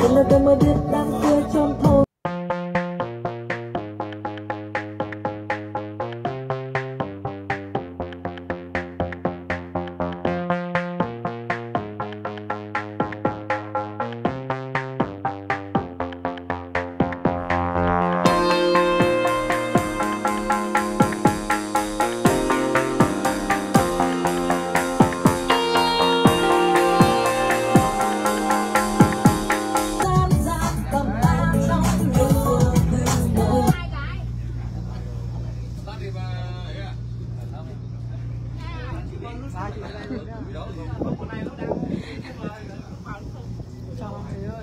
gonna do my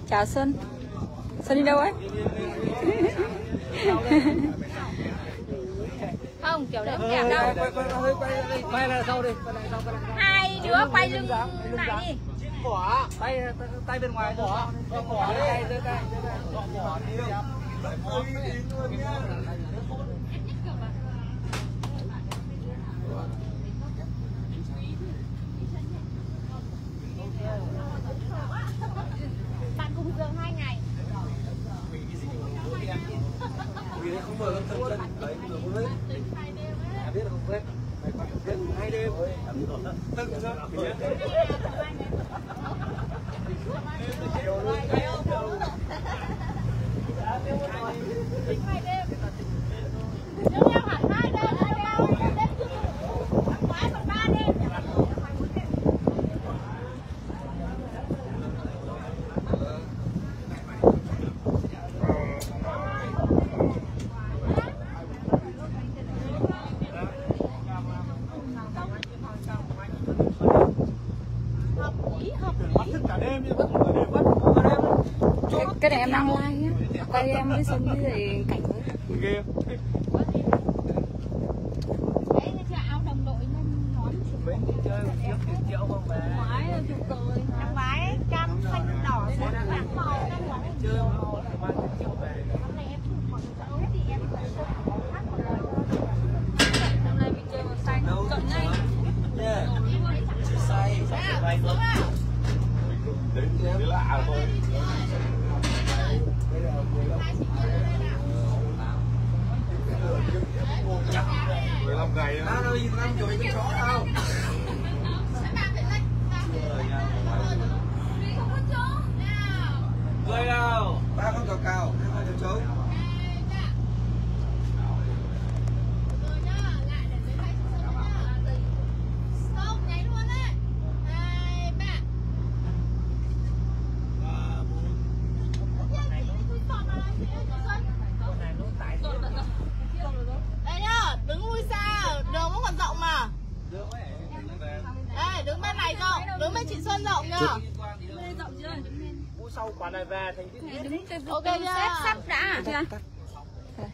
Chào Xuân Xuân đi đâu ấy? không kiểu đấy không đẹp đâu quay lại sau đi quay lại sau quay lại sau hai đứa quay lưng lại đi bỏ tay tay bên ngoài bỏ bỏ tay dưới tay bỏ đi bạn cùng giường hai ngày không mở thân chân đấy không biết biết không biết hai đêm. Từng ra nếu cái này em đang like nhá. Quay em mới xem cái gì cảnh ghê Mấy chơi một chiếc tiền triệu không bà? Ngoái, chụp cười Thằng ngoái, cam, xanh, đỏ, sáng, vàng, màu, đang là Chơi màu, thằng nay em chụp một lời Hôm nay mình chơi màu xanh, chọn ngay Yeah, sai, sai, sai, sai, sai, sai, sai, sai, 15 ngày đó. Tao 15 chuỗi cho chó tao. Người nào? Ba con cò cào, hai con chó. Đây, đứng bên này rộng, đứng bên chị Xuân rộng nhá. Cú sau quả này về thành cái Ok nhá. Sắp đã Chưa? Đấy,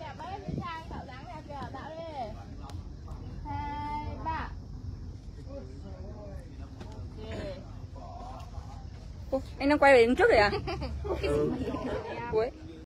đẹp đấy, nữ trang, tạo dáng đẹp kìa, tạo đi. Hai, ba. Ok. Ủa, Anh đang quay về đến trước rồi à? Ui